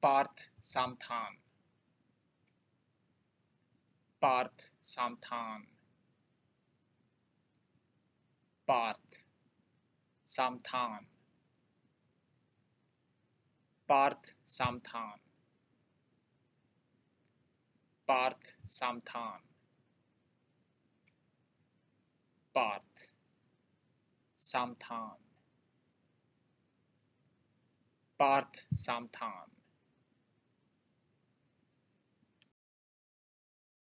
Parth Samthan Parth Samthan Parth Samthan Parth Samthan Parth Samthan Parth Samthan Parth Samthan